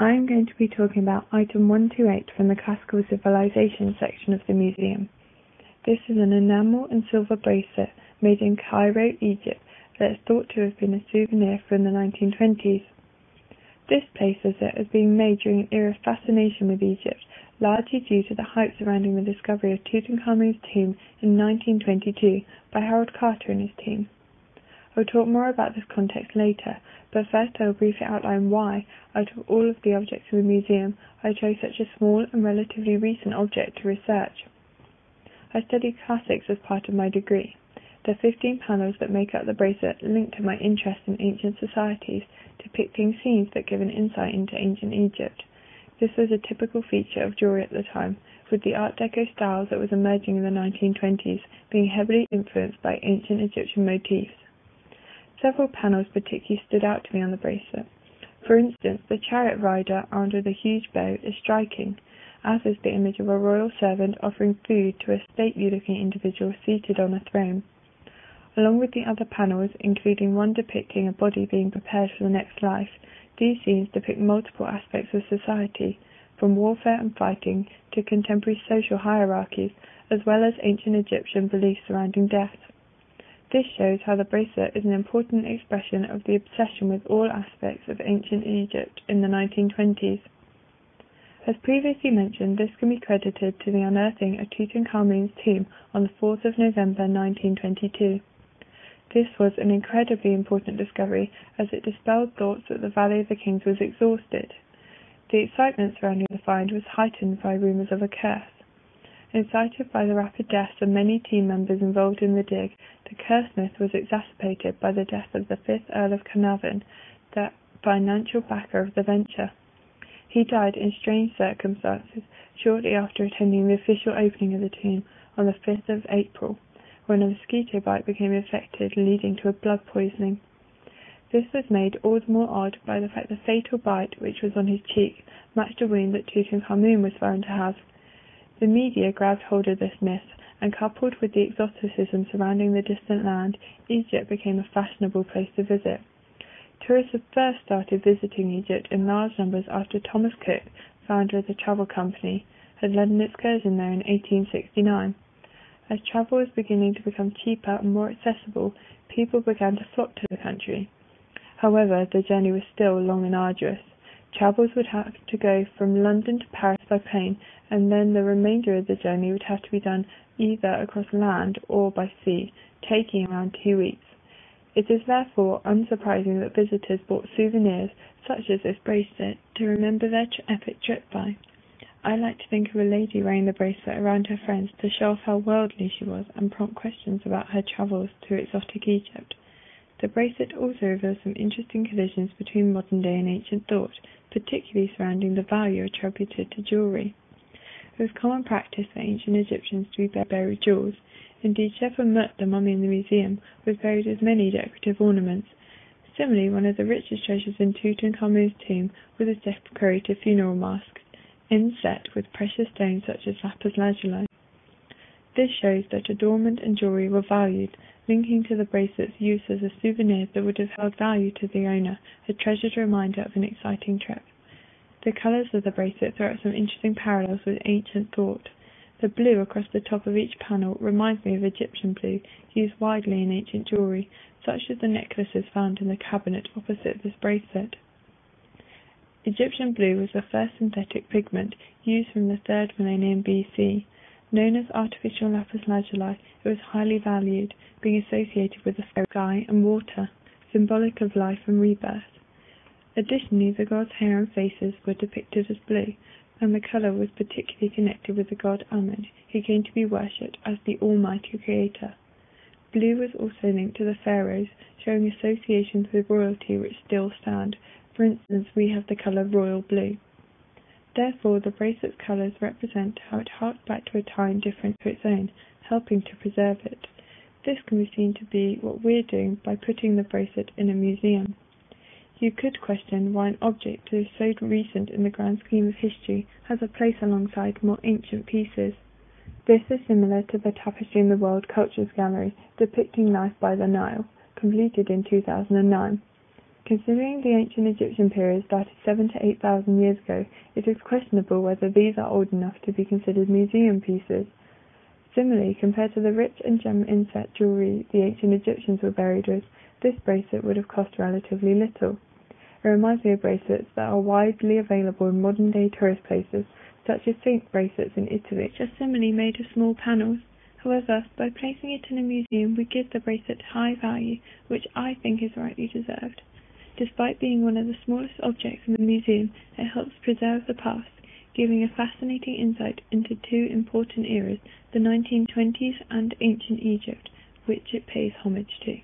I am going to be talking about item 128 from the Classical Civilization section of the museum. This is an enamel and silver bracelet made in Cairo, Egypt that is thought to have been a souvenir from the 1920s. This places it as being made during an era of fascination with Egypt, largely due to the hype surrounding the discovery of Tutankhamun's tomb in 1922 by Howard Carter and his team. I will talk more about this context later, but first I will briefly outline why, out of all of the objects in the museum, I chose such a small and relatively recent object to research. I studied classics as part of my degree. The 15 panels that make up the bracelet link to my interest in ancient societies, depicting scenes that give an insight into ancient Egypt. This was a typical feature of jewelry at the time, with the Art Deco style that was emerging in the 1920s being heavily influenced by ancient Egyptian motifs. Several panels particularly stood out to me on the bracelet. For instance, the chariot rider under the huge bow is striking, as is the image of a royal servant offering food to a stately looking individual seated on a throne. Along with the other panels, including one depicting a body being prepared for the next life, these scenes depict multiple aspects of society, from warfare and fighting to contemporary social hierarchies, as well as ancient Egyptian beliefs surrounding death. This shows how the bracelet is an important expression of the obsession with all aspects of ancient Egypt in the 1920s. As previously mentioned, this can be credited to the unearthing of Tutankhamun's tomb on the 4th of November 1922. This was an incredibly important discovery as it dispelled thoughts that the Valley of the Kings was exhausted. The excitement surrounding the find was heightened by rumours of a curse. Incited by the rapid deaths of many team members involved in the dig, the curse myth was exacerbated by the death of the fifth Earl of Carnarvon, the financial backer of the venture. He died in strange circumstances shortly after attending the official opening of the tomb on the 5th of April when a mosquito bite became infected, leading to a blood poisoning. This was made all the more odd by the fact the fatal bite, which was on his cheek, matched a wound that Tutankhamun was found to have. The media grabbed hold of this myth, and coupled with the exoticism surrounding the distant land, Egypt became a fashionable place to visit. Tourists first started visiting Egypt in large numbers after Thomas Cook, founder of the travel company, had led an excursion there in 1869. As travel was beginning to become cheaper and more accessible, people began to flock to the country. However, the journey was still long and arduous. Travellers would have to go from London to Paris by plane, and then the remainder of the journey would have to be done either across land or by sea, taking around two weeks. It is therefore unsurprising that visitors bought souvenirs such as this bracelet to remember their epic trip by. I like to think of a lady wearing the bracelet around her friends to show off how worldly she was and prompt questions about her travels through exotic Egypt. The bracelet also reveals some interesting collisions between modern day and ancient thought, particularly surrounding the value attributed to jewelry. It was common practice for ancient Egyptians to be buried jewels. Indeed, Shep en-Mut, the mummy in the museum, was buried with many decorative ornaments. Similarly, one of the richest treasures in Tutankhamun's tomb was his decorated funeral mask inset with precious stones such as lapis lazuli. This shows that adornment and jewelry were valued, linking to the bracelet's use as a souvenir that would have held value to the owner, a treasured reminder of an exciting trip. The colors of the bracelet throw out some interesting parallels with ancient thought. The blue across the top of each panel reminds me of Egyptian blue, used widely in ancient jewelry, such as the necklaces found in the cabinet opposite this bracelet. Egyptian blue was the first synthetic pigment used from the third millennium BC. Known as artificial lapis lazuli, it was highly valued, being associated with the sky and water, symbolic of life and rebirth. Additionally, the gods' hair and faces were depicted as blue, and the color was particularly connected with the god Amun, who came to be worshipped as the almighty creator. Blue was also linked to the pharaohs, showing associations with royalty which still stand, for instance, we have the color royal blue. Therefore, the bracelet's colors represent how it harked back to a time different to its own, helping to preserve it. This can be seen to be what we're doing by putting the bracelet in a museum. You could question why an object that is so recent in the grand scheme of history has a place alongside more ancient pieces. This is similar to the tapestry in the World Cultures Gallery depicting life by the Nile, completed in 2009. Considering the ancient Egyptian periods dated seven to eight thousand years ago, it is questionable whether these are old enough to be considered museum pieces. Similarly, compared to the rich and gem inset jewelry the ancient Egyptians were buried with, this bracelet would have cost relatively little. It reminds me of bracelets that are widely available in modern day tourist places, such as saint bracelets in Italy, which are similarly made of small panels. However, by placing it in a museum we give the bracelet high value, which I think is rightly deserved. Despite being one of the smallest objects in the museum, it helps preserve the past, giving a fascinating insight into two important eras, the 1920s and ancient Egypt, which it pays homage to.